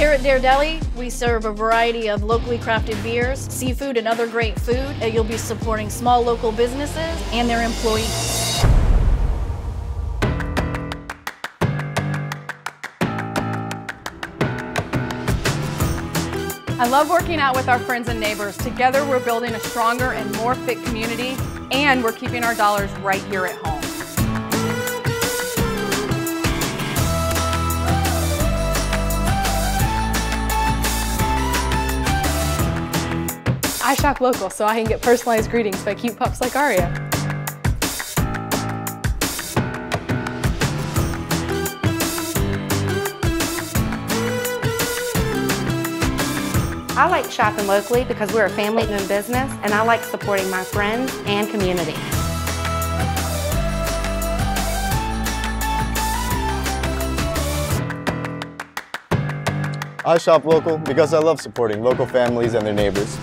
Here at Dare Deli, we serve a variety of locally crafted beers, seafood, and other great food. You'll be supporting small local businesses and their employees. I love working out with our friends and neighbors. Together we're building a stronger and more fit community and we're keeping our dollars right here at home. I shop local so I can get personalized greetings by cute pups like Aria. I like shopping locally because we're a family-owned business and I like supporting my friends and community. I shop local because I love supporting local families and their neighbors.